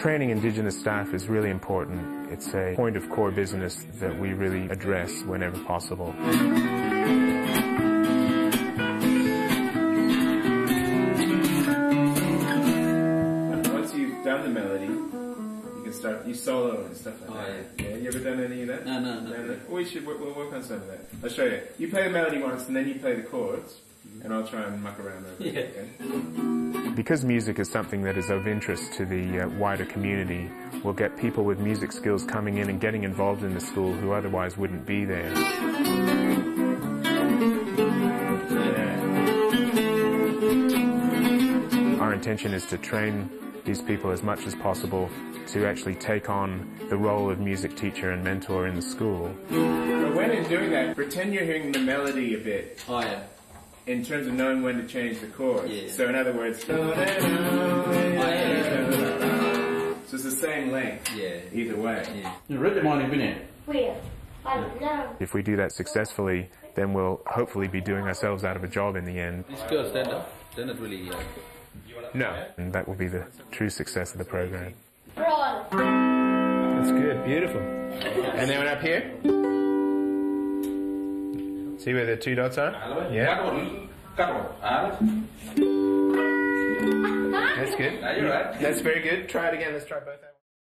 Training Indigenous staff is really important. It's a point of core business that we really address whenever possible. Once you've done the melody, you can start, you solo and stuff like Oh, that. Yeah. you ever done any of that? No, no, no. We should, we'll, we'll work on some of that. I'll show you. You play the melody once and then you play the chords, mm-hmm. and I'll try and muck around over it. Okay? Because music is something that is of interest to the uh, wider community, we'll get people with music skills coming in and getting involved in the school who otherwise wouldn't be there. Our intention is to train these people as much as possible to actually take on the role of music teacher and mentor in the school. But when in doing that, pretend you're hearing the melody a bit Oh yeah. In terms of knowing when to change the chords. Yeah. So in other words, so it's the same length Yeah. either way. Yeah. You read the morning, didn't you? Where? I don't know. If we do that successfully, then we'll hopefully be doing ourselves out of a job in the end. This girl stand up. They're not really. Uh, No. And that will be the true success of the program. Broad. That's good. Beautiful. And then up here. See where the two dots are? Yeah. Ah, That's good. That's very good. Try it again. Let's try both.